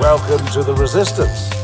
Welcome to the Resistance.